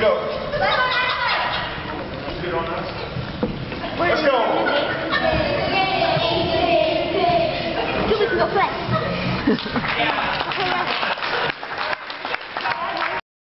go. Let's go. Two weeks ago, play.